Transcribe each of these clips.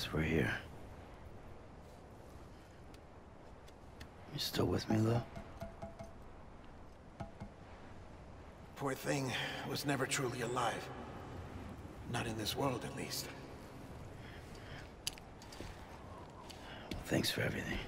guess we're here. You still with me, though? Poor thing was never truly alive. Not in this world, at least. Well, thanks for everything.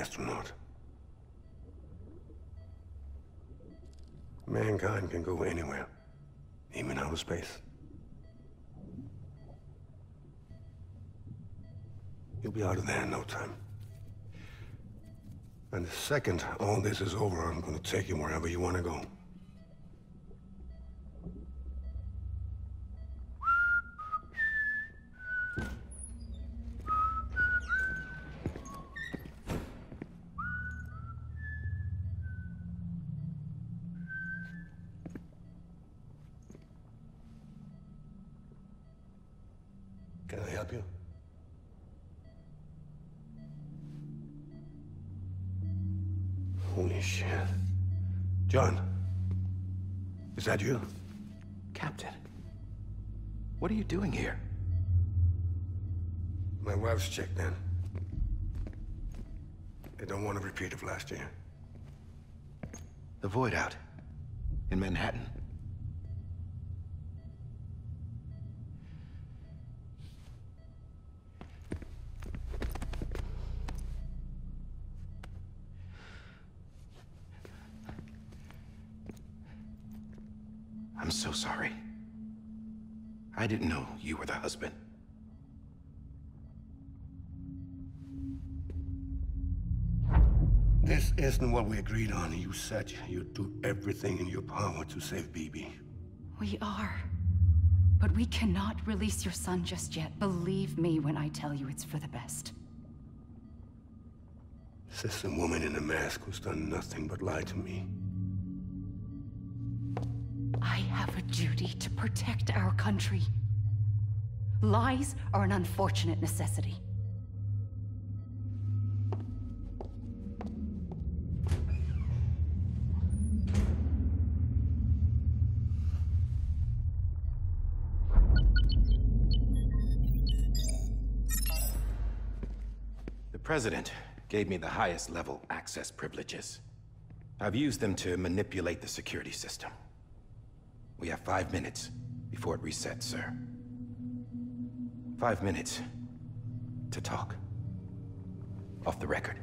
Astronaut. Mankind can go anywhere, even outer space. You'll be out of there in no time. And the second all this is over, I'm gonna take you wherever you wanna go. That you? Captain. What are you doing here? My wife's checked in. They don't want a repeat of last year. The Void Out. In Manhattan. I'm so sorry. I didn't know you were the husband. This isn't what we agreed on. You said you'd do everything in your power to save BB. We are. But we cannot release your son just yet. Believe me when I tell you it's for the best. This is a woman in a mask who's done nothing but lie to me. I have a duty to protect our country. Lies are an unfortunate necessity. The President gave me the highest level access privileges. I've used them to manipulate the security system. We have five minutes before it resets, sir. Five minutes to talk. Off the record.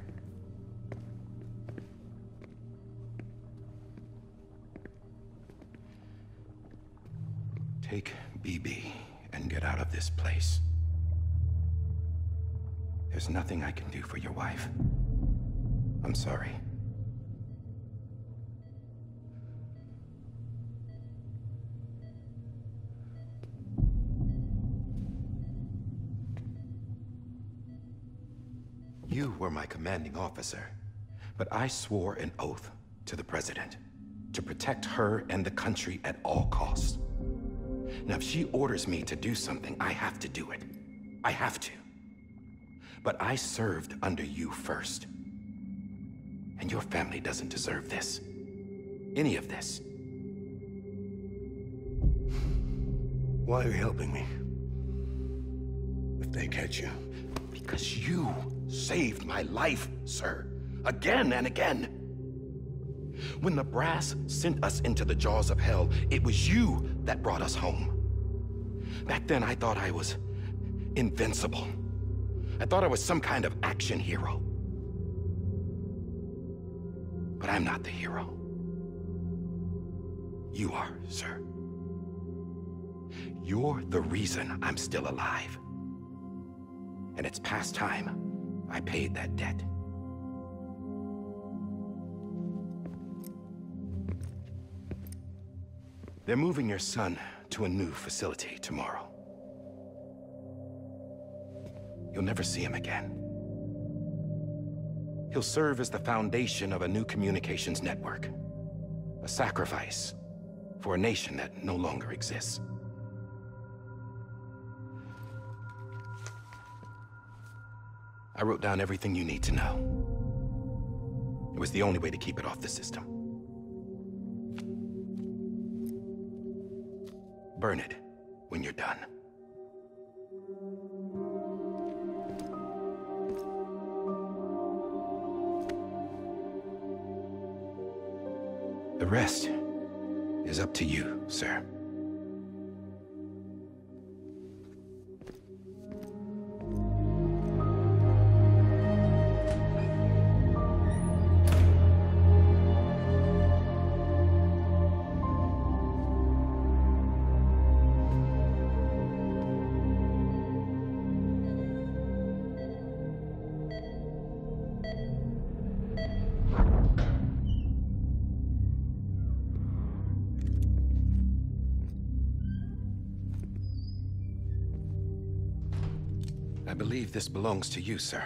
Take BB and get out of this place. There's nothing I can do for your wife. I'm sorry. You were my commanding officer, but I swore an oath to the President to protect her and the country at all costs. Now, if she orders me to do something, I have to do it. I have to. But I served under you first. And your family doesn't deserve this. Any of this. Why are you helping me? If they catch you. Because you saved my life, sir. Again and again. When the brass sent us into the jaws of hell, it was you that brought us home. Back then, I thought I was invincible. I thought I was some kind of action hero. But I'm not the hero. You are, sir. You're the reason I'm still alive. And it's past time I paid that debt. They're moving your son to a new facility tomorrow. You'll never see him again. He'll serve as the foundation of a new communications network. A sacrifice for a nation that no longer exists. I wrote down everything you need to know. It was the only way to keep it off the system. Burn it when you're done. The rest is up to you, sir. This belongs to you, sir.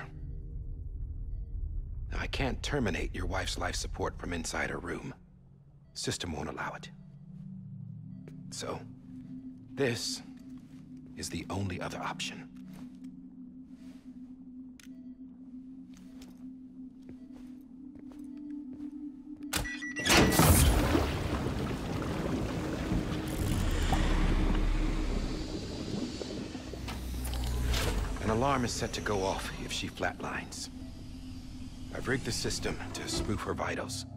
I can't terminate your wife's life support from inside her room. System won't allow it. So, this is the only other option. Alarm is set to go off if she flatlines. I've rigged the system to spoof her vitals.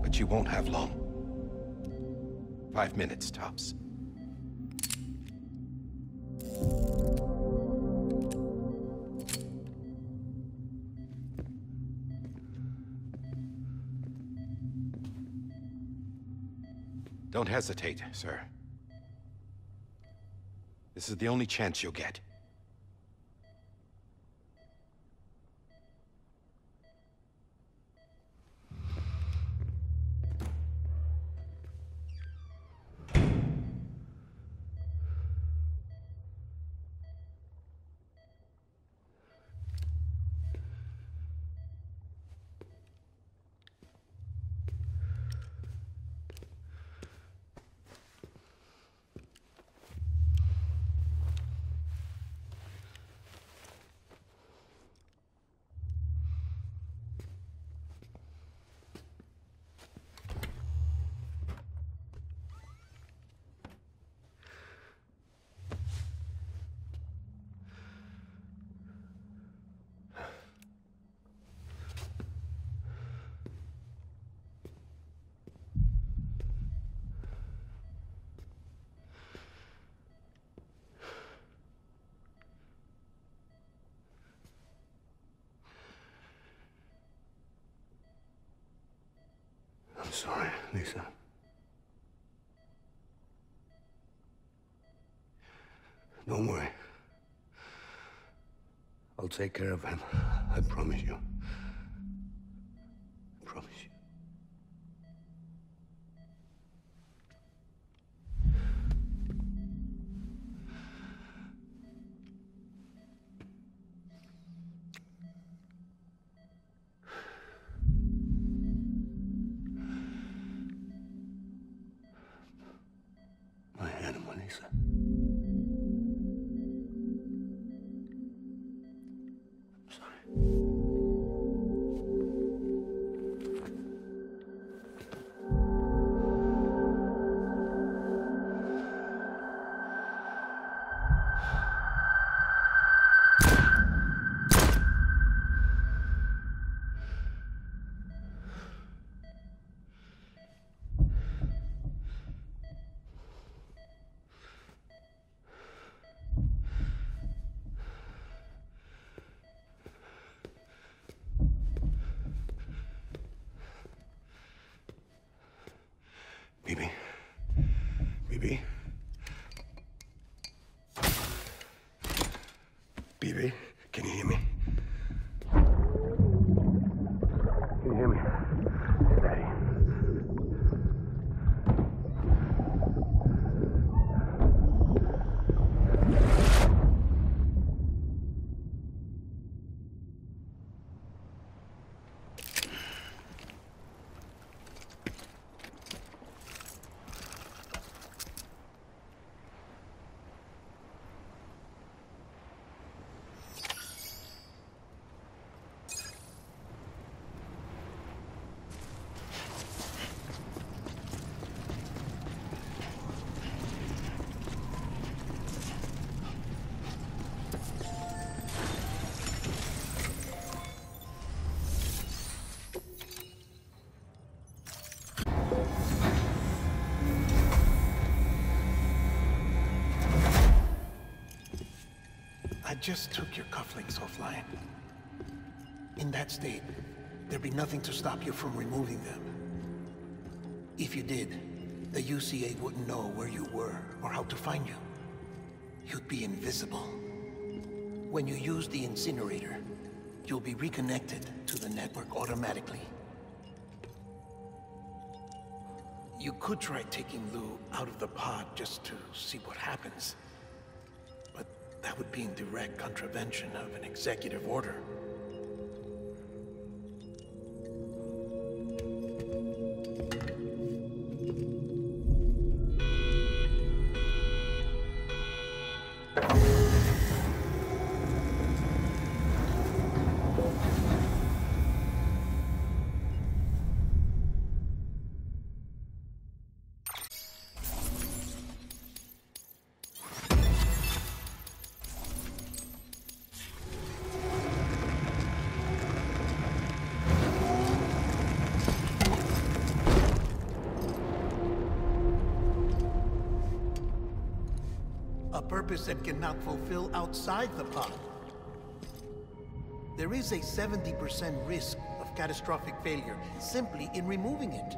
But you won't have long. Five minutes, tops. Don't hesitate, sir. This is the only chance you'll get. I'm sorry, Lisa. Don't worry. I'll take care of him. I promise you. BB. Just took your cufflinks offline. In that state, there'd be nothing to stop you from removing them. If you did, the UCA wouldn't know where you were or how to find you. You'd be invisible. When you use the incinerator, you'll be reconnected to the network automatically. You could try taking Lou out of the pod just to see what happens. That would be in direct contravention of an executive order. That cannot fulfill outside the pod. There is a 70% risk of catastrophic failure simply in removing it.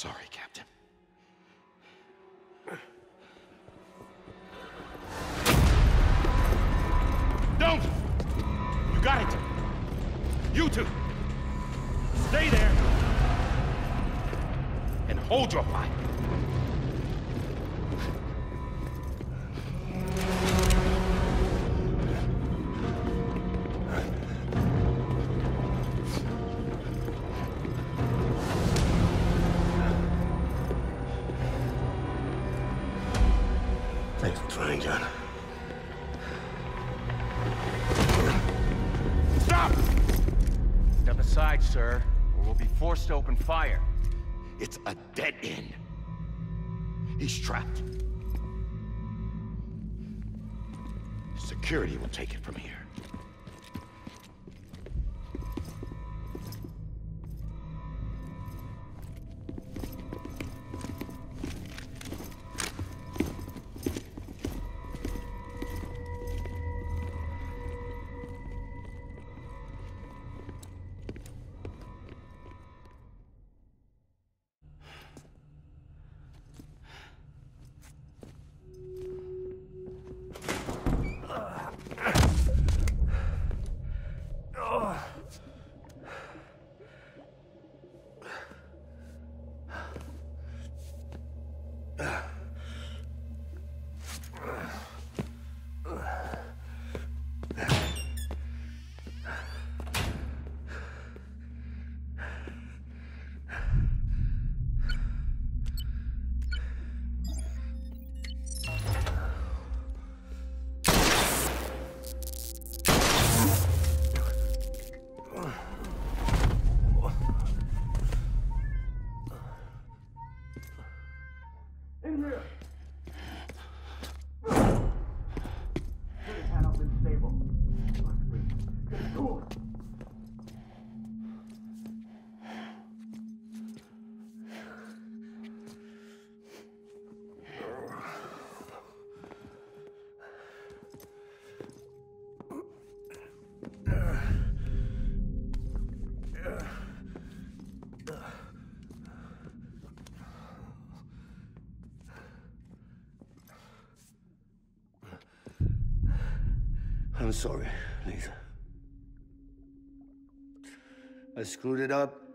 sorry, Captain. Don't! You got it! You two! Stay there! And hold your fire! It's a dead end. He's trapped. Security will take it from here. I'm sorry, Lisa. I screwed it up.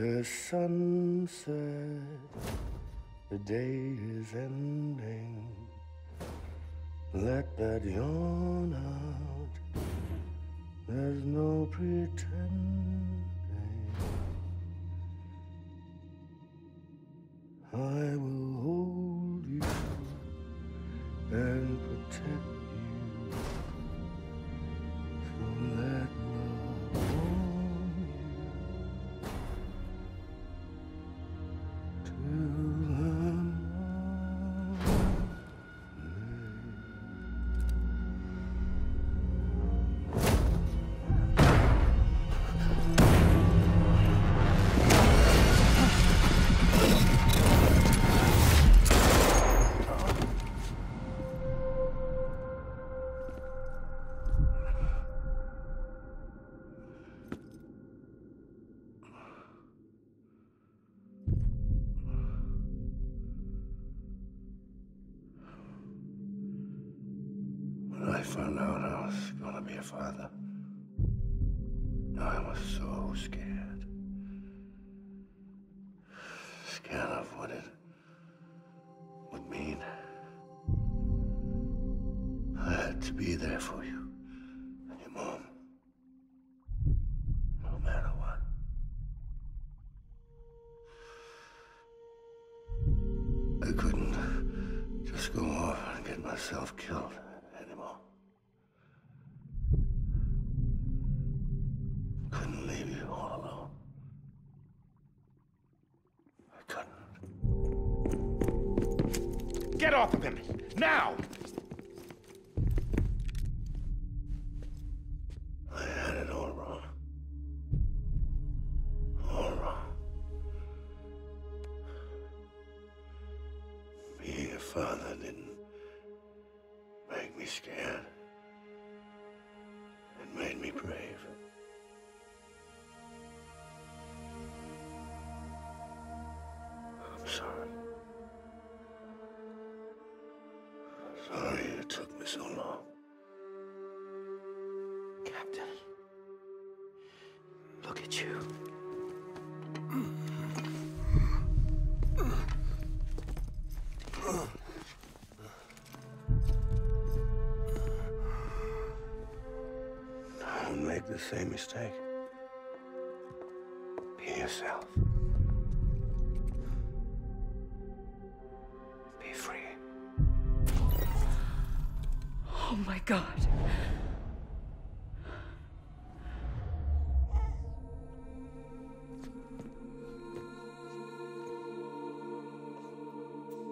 The sunset. The day is ending. Let that yawn out. There's no pretending. I will hold you and protect father, I was so scared. Scared of what it would mean. I had to be there for you and your mom. No matter what. I couldn't just go off and get myself killed. Get off of him! Now! Same mistake. Be yourself. Be free. Oh my god.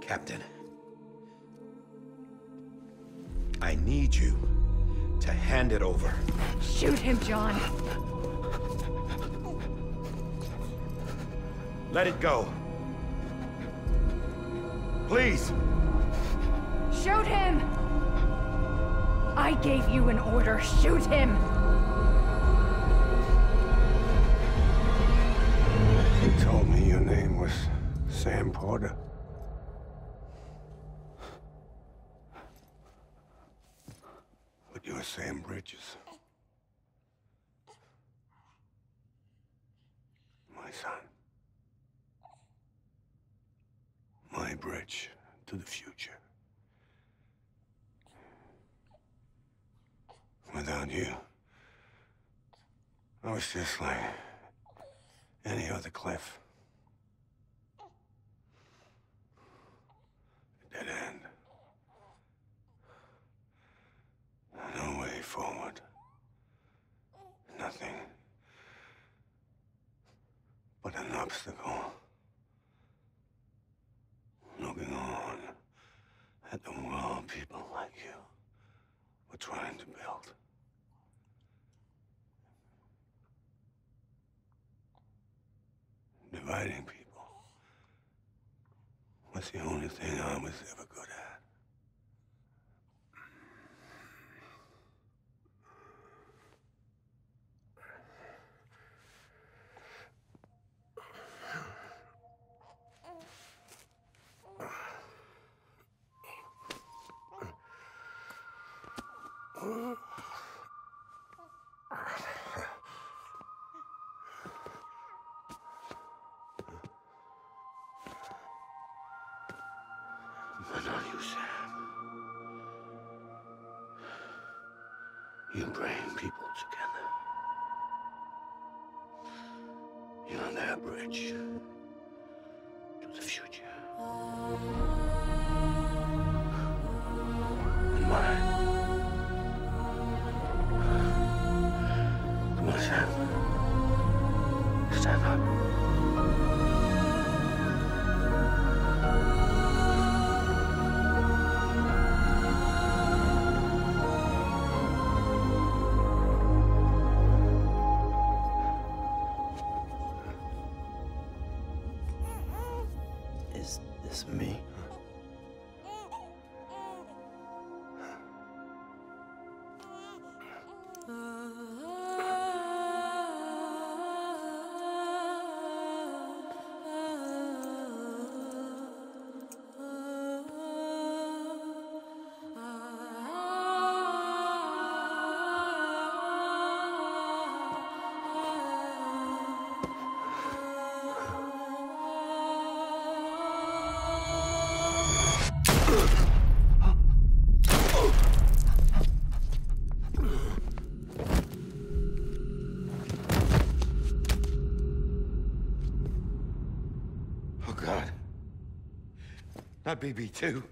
Captain. I need you hand it over. Shoot him, John. Let it go. Please. Shoot him! I gave you an order. Shoot him! You told me your name was Sam Porter. But you're Sam Bridges. My son. My bridge to the future. Without you, I was just like any other cliff. Dead end. No way forward. Nothing but an obstacle. Looking on at the world people like you were trying to build. Dividing people was the only thing I was ever good at. But not you, Sam. You bring people together. You're on that bridge Not BB2. No, no,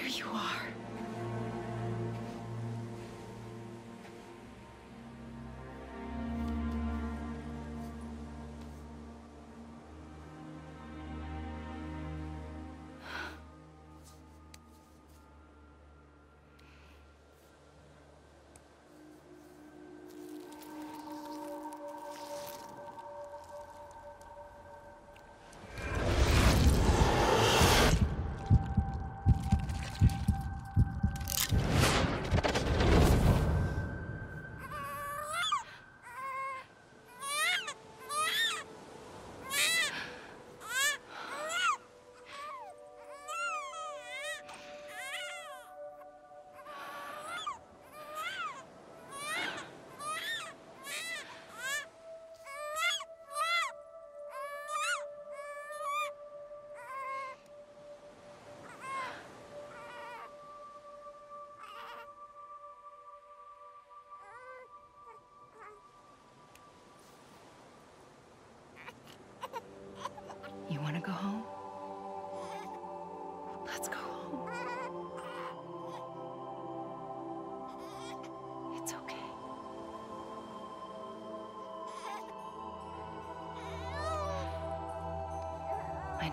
There you are.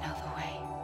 know the way.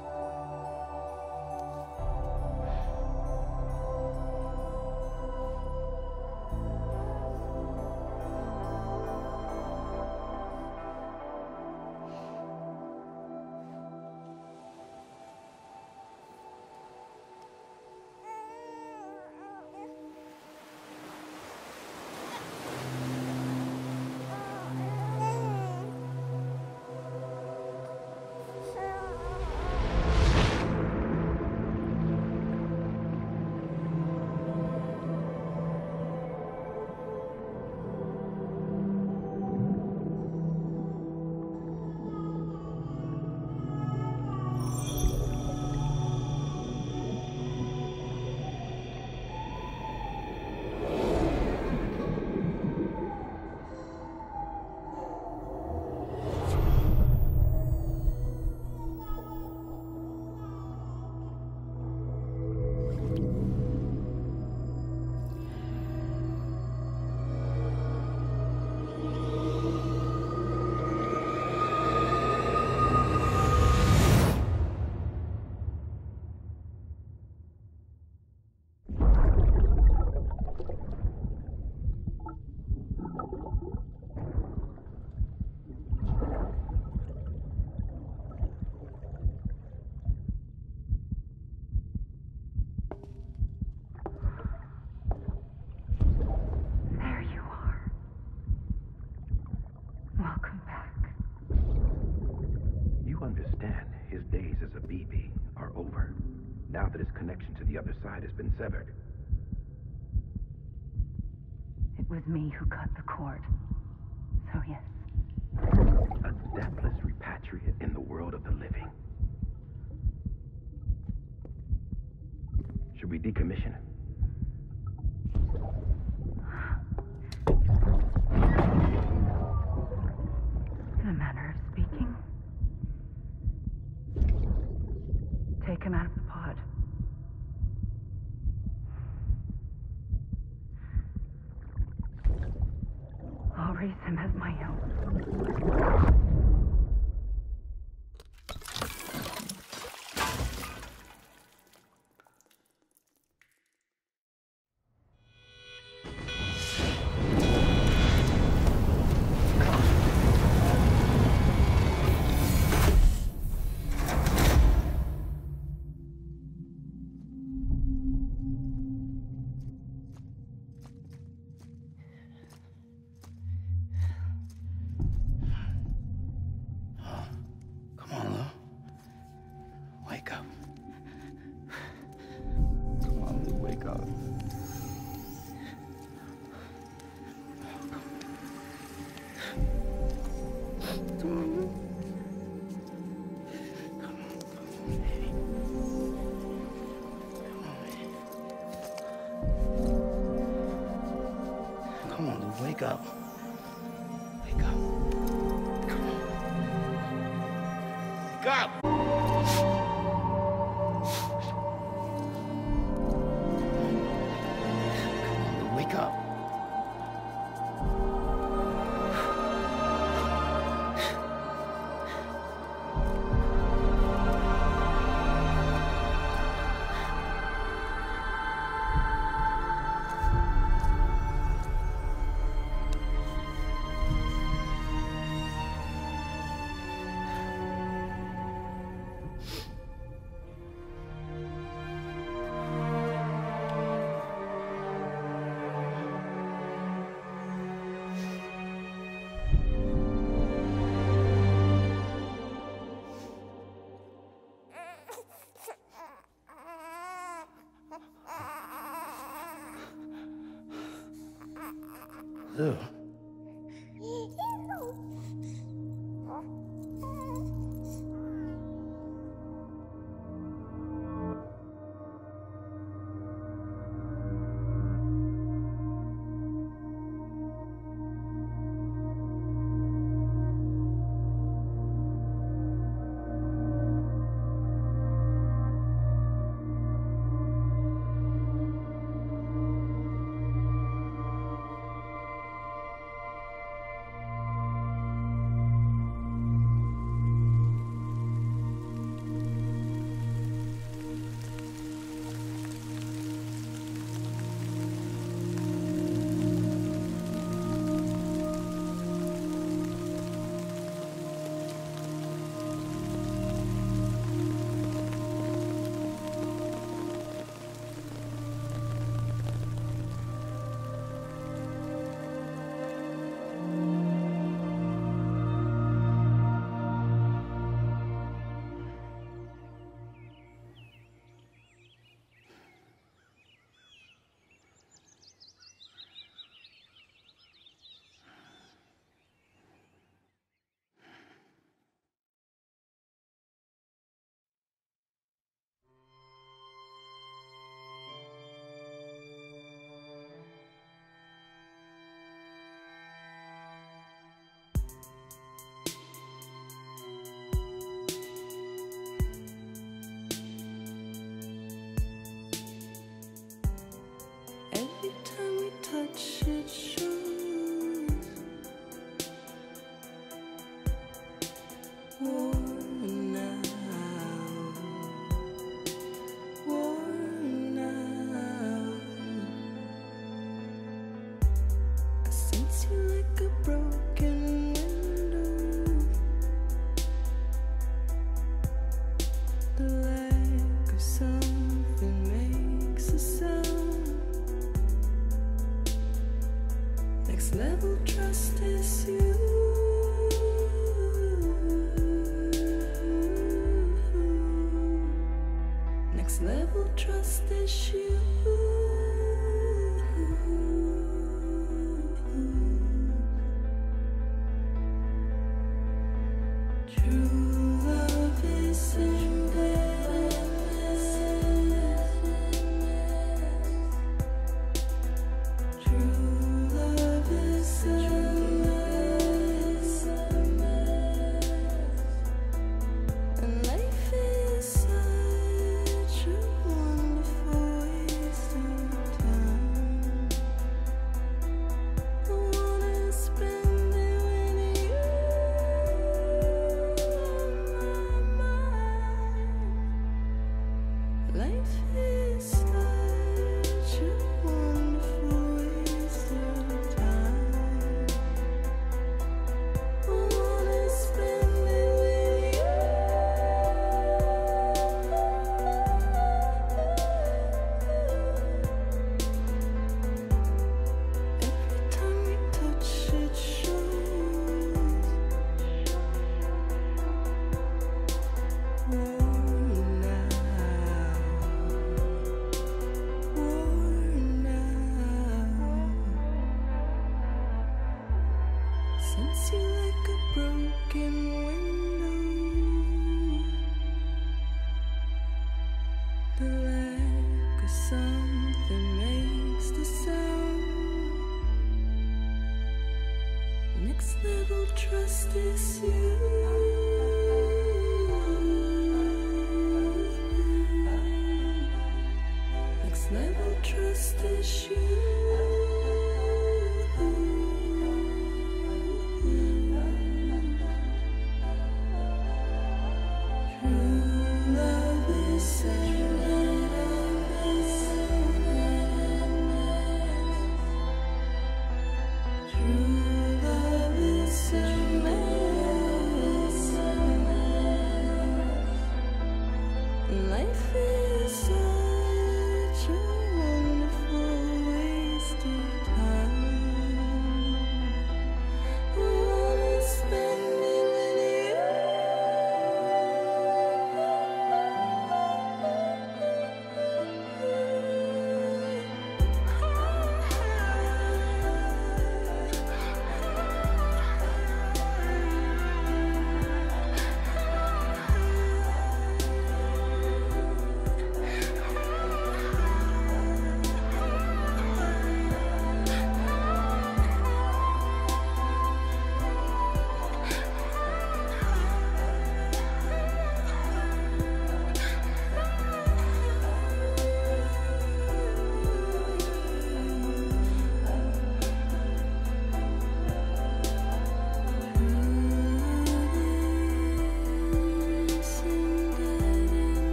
me who cut the cord. So yes. A deathless repatriate in the world of the living. Should we decommission him? Raise him as my own. Do. Level trust is you.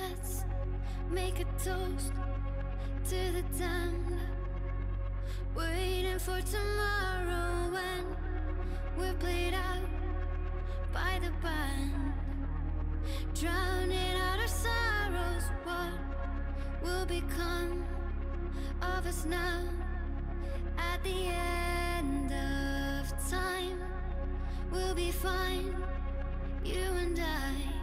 Let's make a toast to the damned. Waiting for tomorrow when we're played out by the band. Drowning out our sorrows, what will become of us now at the end of time? We'll be fine, you and I.